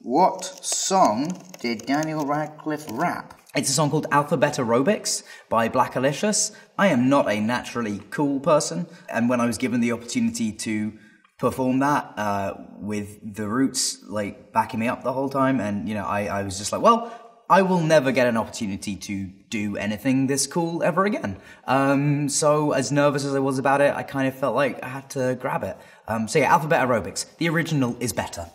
What song did Daniel Radcliffe rap? It's a song called Alphabet Aerobics by Blackalicious. I am not a naturally cool person, and when I was given the opportunity to perform that uh, with the Roots like backing me up the whole time, and you know, I, I was just like, well, I will never get an opportunity to do anything this cool ever again. Um, so as nervous as I was about it, I kind of felt like I had to grab it. Um, so yeah, Alphabet Aerobics. The original is better.